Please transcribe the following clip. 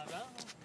Adam.